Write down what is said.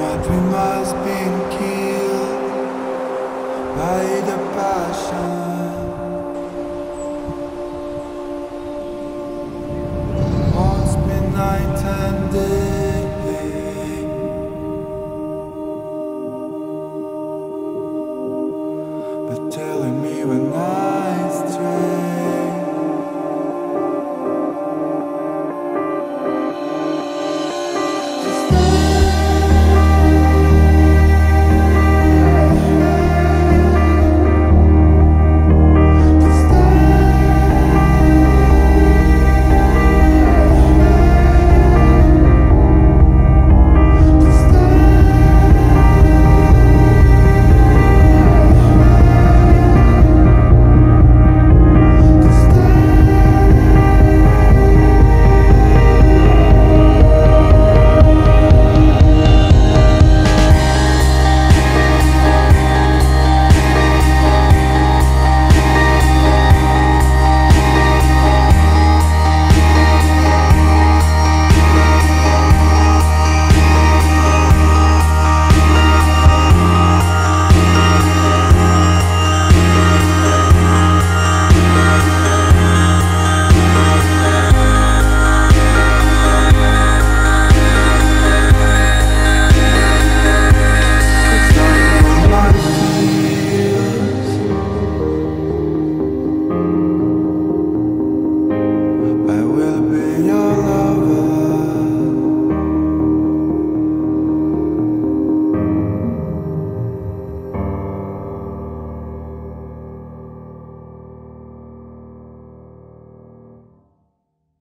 My dream has been killed by the passion. Once been night. But telling me when I